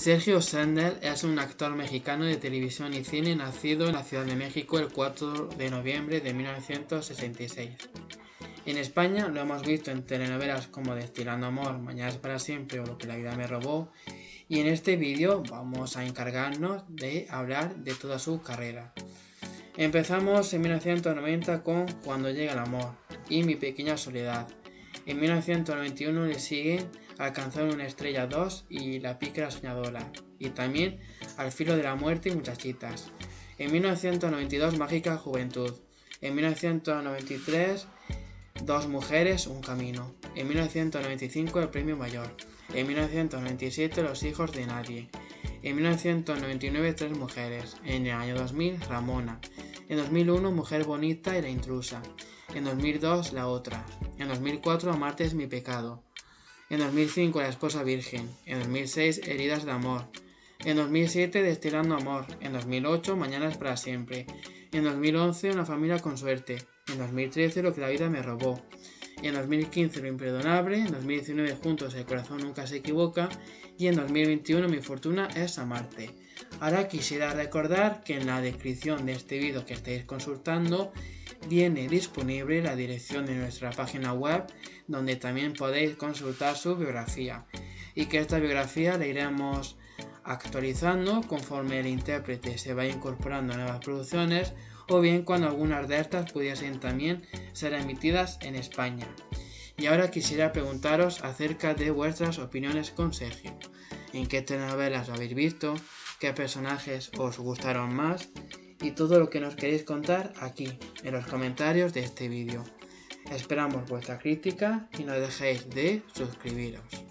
Sergio Sendel es un actor mexicano de televisión y cine nacido en la Ciudad de México el 4 de noviembre de 1966. En España lo hemos visto en telenovelas como Destilando Amor, Mañana es para siempre o Lo que la vida me robó. Y en este vídeo vamos a encargarnos de hablar de toda su carrera. Empezamos en 1990 con Cuando llega el amor y Mi pequeña soledad. En 1991 le siguen Alcanzar una estrella 2 y La pícara soñadora. Y también Al filo de la muerte y Muchachitas. En 1992 Mágica Juventud. En 1993 Dos mujeres, un camino. En 1995 el premio mayor. En 1997 Los hijos de nadie. En 1999 Tres mujeres. En el año 2000 Ramona. En 2001 Mujer bonita y la intrusa. En 2002 La otra. En 2004 Amarte es mi pecado. En 2005 La esposa virgen. En 2006 Heridas de amor. En 2007 Destilando amor. En 2008 Mañana es para siempre. En 2011 Una familia con suerte. En 2013 Lo que la vida me robó. En 2015 Lo imperdonable. En 2019 Juntos el corazón nunca se equivoca. Y en 2021 Mi fortuna es amarte. Ahora quisiera recordar que en la descripción de este vídeo que estáis consultando viene disponible la dirección de nuestra página web donde también podéis consultar su biografía y que esta biografía la iremos actualizando conforme el intérprete se vaya incorporando a nuevas producciones o bien cuando algunas de estas pudiesen también ser emitidas en España. Y ahora quisiera preguntaros acerca de vuestras opiniones con Sergio. ¿En qué telenovelas habéis visto? ¿Qué personajes os gustaron más? Y todo lo que nos queréis contar aquí, en los comentarios de este vídeo. Esperamos vuestra crítica y no dejéis de suscribiros.